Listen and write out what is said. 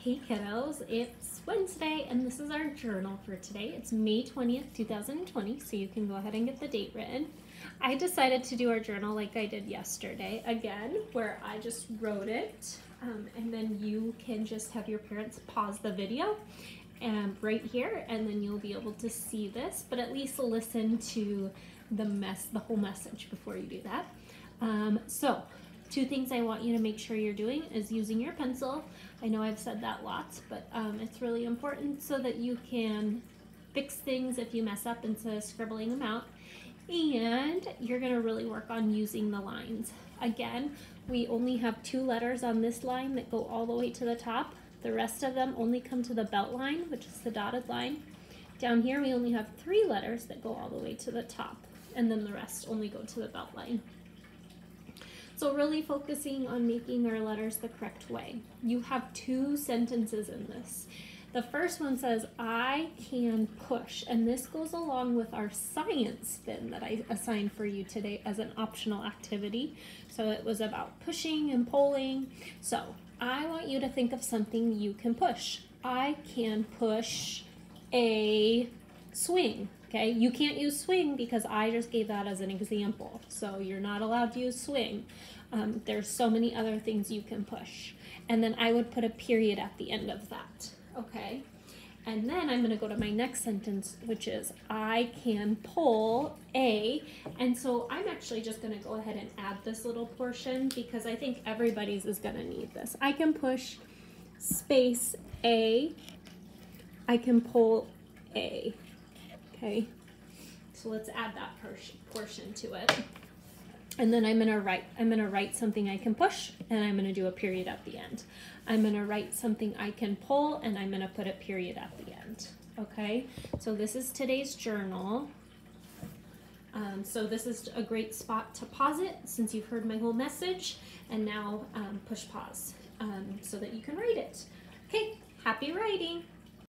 Hey kiddos, it's Wednesday and this is our journal for today. It's May 20th, 2020, so you can go ahead and get the date written. I decided to do our journal like I did yesterday again, where I just wrote it um, and then you can just have your parents pause the video and right here and then you'll be able to see this, but at least listen to the mess, the whole message before you do that. Um, so Two things I want you to make sure you're doing is using your pencil. I know I've said that lots, but um, it's really important so that you can fix things if you mess up instead of scribbling them out. And you're gonna really work on using the lines. Again, we only have two letters on this line that go all the way to the top. The rest of them only come to the belt line, which is the dotted line. Down here, we only have three letters that go all the way to the top, and then the rest only go to the belt line. So really focusing on making our letters the correct way. You have two sentences in this. The first one says, I can push, and this goes along with our science spin that I assigned for you today as an optional activity. So it was about pushing and pulling. So I want you to think of something you can push. I can push a swing. Okay, you can't use swing because I just gave that as an example. So you're not allowed to use swing. Um, there's so many other things you can push. And then I would put a period at the end of that. Okay, and then I'm going to go to my next sentence, which is I can pull a. And so I'm actually just going to go ahead and add this little portion because I think everybody's is going to need this. I can push space a. I can pull a. Okay, so let's add that portion to it. And then I'm gonna write, I'm gonna write something I can push and I'm gonna do a period at the end. I'm gonna write something I can pull and I'm gonna put a period at the end. Okay, so this is today's journal. Um, so this is a great spot to pause it since you've heard my whole message and now um, push pause um, so that you can write it. Okay, happy writing.